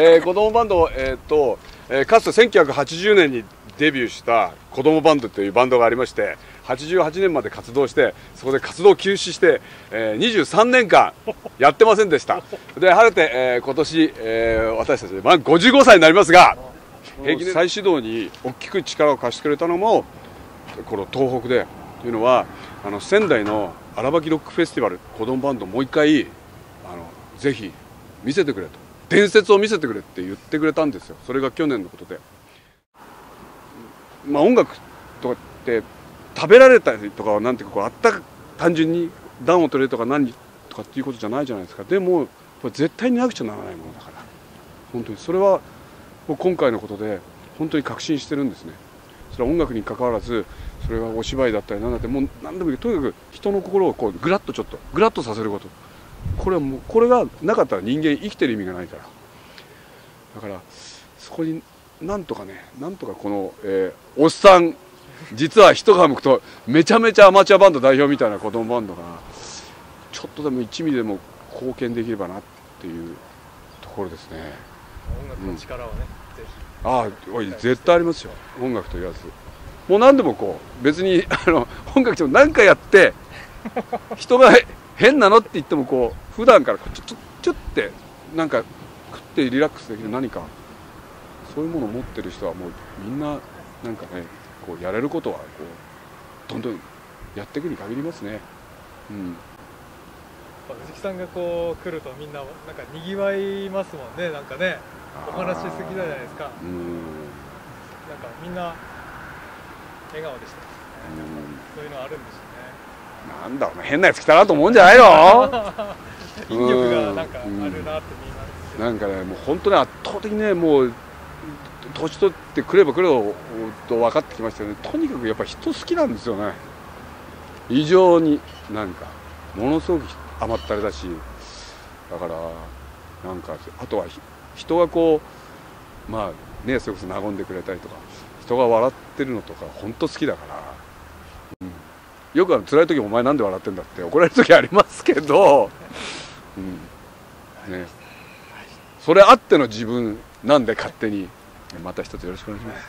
えー、子供バンド、えーとえー、かつて1980年にデビューした子供バンドというバンドがありまして88年まで活動してそこで活動休止して、えー、23年間やってませんでした。で晴れて、えー、今年、えー、私たち、まあ、55歳になりますが平気で再始動に大きく力を貸してくれたのもこの東北でというのはあの仙台の荒ばきロックフェスティバル子供バンドもう一回あのぜひ見せてくれと。伝説を見せてくれって言ってくれたんですよ。それが去年のことで。まあ音楽とかって食べられたりとかはなんていうかこうあった単純に暖を取れるとか何とかっていうことじゃないじゃないですか。でも絶対になくちゃならないものだから。本当に。それは今回のことで本当に確信してるんですね。それは音楽に関わらずそれがお芝居だったり何だってもう何でもいい。とにかく人の心をこうグラッとちょっとグラッとさせること。これはもうこれがなかったら人間生きてる意味がないから。だからそこになんとかねなんとかこの、えー、おっさん実は一皮むくとめちゃめちゃアマチュアバンド代表みたいな子供バンドがちょっとでも1ミリでも貢献できればなっていうところですね。音楽の力はね、ぜひ。ああおい絶対ありますよ。音楽と言わず。もう何でもこう別に あの音楽でも何かやって人が変なのって言ってもこう普段からちょちょちょってなんか食ってリラックスできる何か。そういうものを持ってる人はもうみんななんかねこうやれることはこうどんどんやっていくに限りますね。うん。藤木さんがこう来るとみんななんかにぎわいますもんねなんかねお話しすぎじゃないですか。うんなんかみんな笑顔でした、ね、そういうのあるんですよね。なんだろうな変なやつ来たなと思うんじゃないの 引力がなんかあるなって見ます、なんかねもう本当に圧倒的にねもう年取ってくればくればと分かってきましたよね。とにかくやっぱ人好きなんですよね。異常になんか。ものすごく甘ったれだしだからなんかあとは人がこうまあねそれこそ和んでくれたりとか人が笑ってるのとか本当好きだから、うん、よくあの辛い時お前なんで笑ってんだって怒られる時ありますけど、うん。ね、それあっての自分なんで勝手に。また一つよろしくお願いします。